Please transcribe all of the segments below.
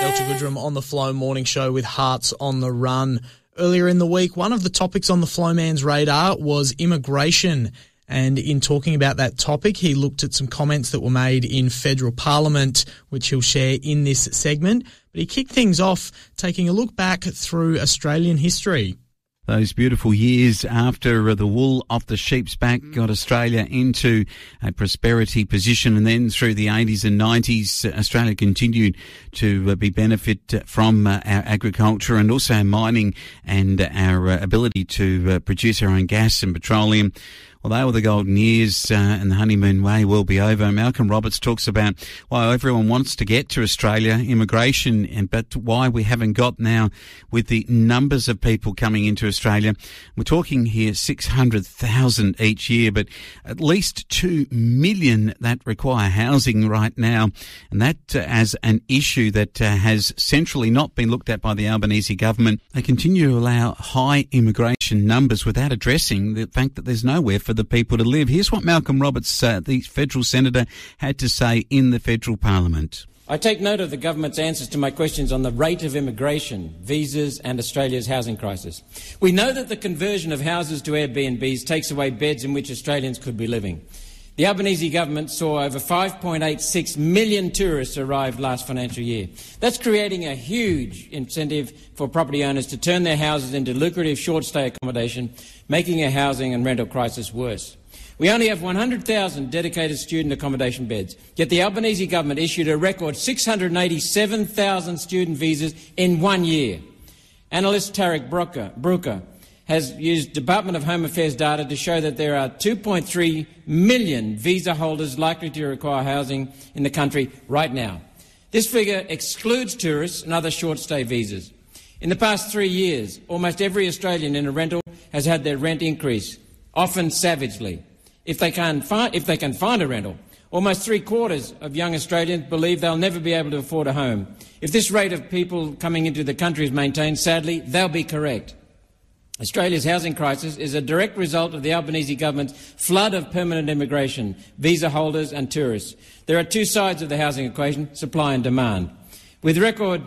Delta Goodrem on the Flow Morning Show with Hearts on the Run. Earlier in the week, one of the topics on the Flowman's radar was immigration. And in talking about that topic, he looked at some comments that were made in federal parliament, which he'll share in this segment. But he kicked things off taking a look back through Australian history. Those beautiful years after the wool off the sheep's back got Australia into a prosperity position. And then through the 80s and 90s, Australia continued to uh, be benefit from uh, our agriculture and also our mining and our uh, ability to produce our own gas and petroleum. Well, they were the golden years, uh, and the honeymoon way will be over. Malcolm Roberts talks about why everyone wants to get to Australia, immigration, and but why we haven't got now with the numbers of people coming into Australia. We're talking here 600,000 each year, but at least 2 million that require housing right now. And that uh, as an issue that uh, has centrally not been looked at by the Albanese government. They continue to allow high immigration numbers without addressing the fact that there's nowhere for the people to live. Here's what Malcolm Roberts, uh, the federal senator, had to say in the federal parliament. I take note of the government's answers to my questions on the rate of immigration, visas, and Australia's housing crisis. We know that the conversion of houses to Airbnbs takes away beds in which Australians could be living. The Albanese government saw over 5.86 million tourists arrive last financial year. That's creating a huge incentive for property owners to turn their houses into lucrative short stay accommodation, making a housing and rental crisis worse. We only have 100,000 dedicated student accommodation beds, yet the Albanese government issued a record 687,000 student visas in one year. Analyst Tarric Brooker has used Department of Home Affairs data to show that there are 2.3 million visa holders likely to require housing in the country right now. This figure excludes tourists and other short stay visas. In the past three years, almost every Australian in a rental has had their rent increase, often savagely. If they, can find, if they can find a rental, almost three quarters of young Australians believe they'll never be able to afford a home. If this rate of people coming into the country is maintained, sadly, they'll be correct. Australia's housing crisis is a direct result of the Albanese government's flood of permanent immigration, visa holders and tourists. There are two sides of the housing equation, supply and demand. With record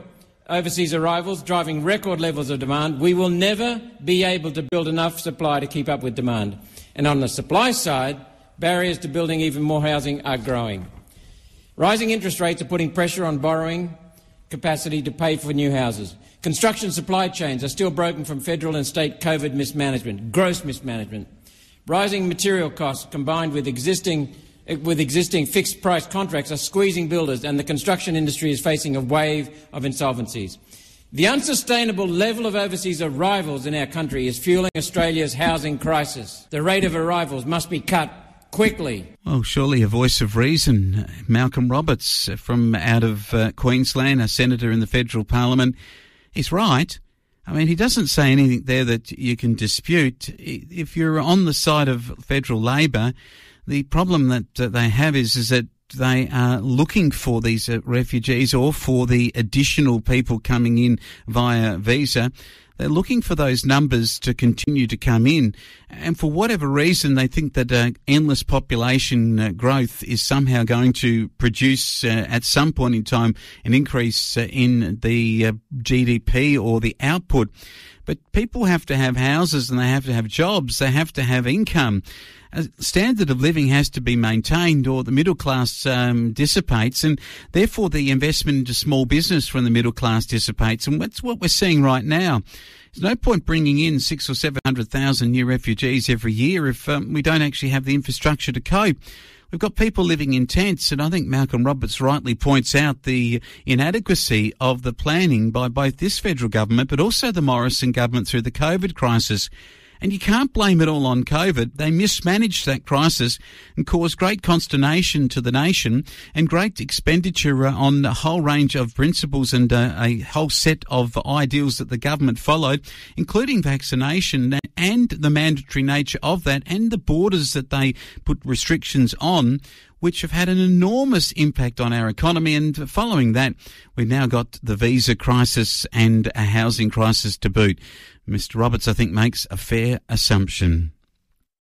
overseas arrivals driving record levels of demand, we will never be able to build enough supply to keep up with demand. And on the supply side, barriers to building even more housing are growing. Rising interest rates are putting pressure on borrowing capacity to pay for new houses. Construction supply chains are still broken from federal and state COVID mismanagement, gross mismanagement. Rising material costs combined with existing, with existing fixed price contracts are squeezing builders and the construction industry is facing a wave of insolvencies. The unsustainable level of overseas arrivals in our country is fueling Australia's housing crisis. The rate of arrivals must be cut quickly. Well, surely a voice of reason. Malcolm Roberts from out of uh, Queensland, a senator in the federal parliament, is right. I mean, he doesn't say anything there that you can dispute. If you're on the side of federal Labor, the problem that uh, they have is, is that they are looking for these uh, refugees or for the additional people coming in via visa. They're looking for those numbers to continue to come in. And for whatever reason, they think that uh, endless population uh, growth is somehow going to produce uh, at some point in time an increase uh, in the uh, GDP or the output. But people have to have houses and they have to have jobs. They have to have income a standard of living has to be maintained or the middle class um, dissipates and therefore the investment into small business from the middle class dissipates and that's what we're seeing right now. There's no point bringing in six or seven hundred thousand new refugees every year if um, we don't actually have the infrastructure to cope. We've got people living in tents, and I think Malcolm Roberts rightly points out the inadequacy of the planning by both this federal government but also the Morrison government through the COVID crisis. And you can't blame it all on COVID. They mismanaged that crisis and caused great consternation to the nation and great expenditure uh, on a whole range of principles and uh, a whole set of ideals that the government followed, including vaccination and the mandatory nature of that and the borders that they put restrictions on which have had an enormous impact on our economy. And following that, we've now got the visa crisis and a housing crisis to boot. Mr. Roberts, I think, makes a fair assumption.